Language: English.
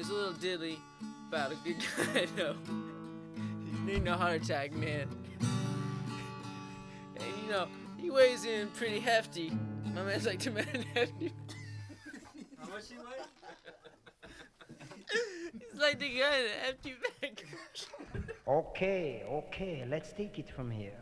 It's a little diddly about a good guy though. He's needing a heart attack, man. And you know, he weighs in pretty hefty. My man's like two man hefty. How much he weigh? He's like the guy in the hefty bag. Okay, okay, let's take it from here.